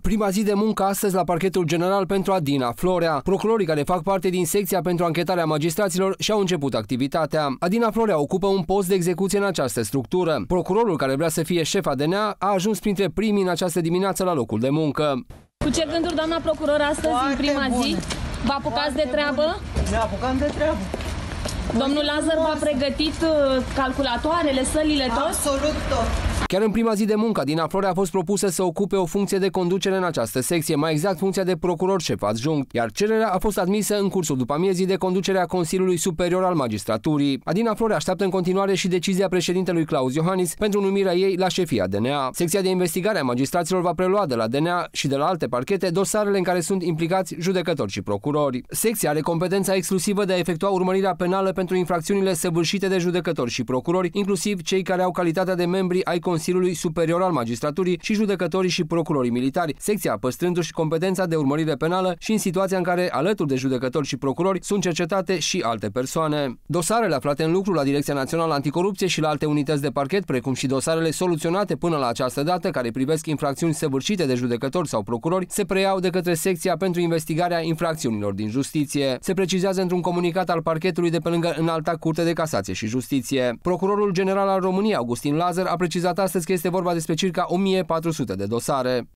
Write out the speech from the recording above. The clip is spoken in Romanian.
Prima zi de muncă astăzi la parchetul general pentru Adina Florea. Procurorii care fac parte din secția pentru anchetarea magistraților și-au început activitatea. Adina Florea ocupă un post de execuție în această structură. Procurorul care vrea să fie șef ADNA a ajuns printre primii în această dimineață la locul de muncă. Cu ce gânduri, doamna procuror, astăzi, Foarte în prima bune. zi? Vă apucați de treabă? Ne apucăm de treabă. Domnul Lazar v-a pregătit uh, calculatoarele, sălile, tot? Absolut tot. Chiar în prima zi de muncă, Adina Florea a fost propusă să ocupe o funcție de conducere în această secție, mai exact funcția de procuror șef adjunct, iar cererea a fost admisă în cursul după amiezii de conducere a Consiliului Superior al Magistraturii. Adina Florea așteaptă în continuare și decizia președintelui Claus Iohannis pentru numirea ei la șefia DNA. Secția de investigare a magistraților va prelua de la DNA și de la alte parchete dosarele în care sunt implicați judecători și procurori. Secția are competența exclusivă de a efectua urmărirea penală pentru infracțiunile săvârșite de judecători și procurori, inclusiv cei care au calitatea de membri ai Consiliului Superior al Magistraturii și judecătorii și procurorii militari, secția păstrându-și competența de urmărire penală și în situația în care, alături de judecători și procurori, sunt cercetate și alte persoane. Dosarele aflate în lucru la Direcția Națională Anticorupție și la alte unități de parchet, precum și dosarele soluționate până la această dată, care privesc infracțiuni săvârșite de judecători sau procurori, se preiau de către secția pentru investigarea infracțiunilor din justiție. Se precizează într-un comunicat al parchetului de pe lângă înalta curte de casație și justiție. Procurorul general al României, Augustin Lazar, a precizat astăzi că este vorba despre circa 1400 de dosare.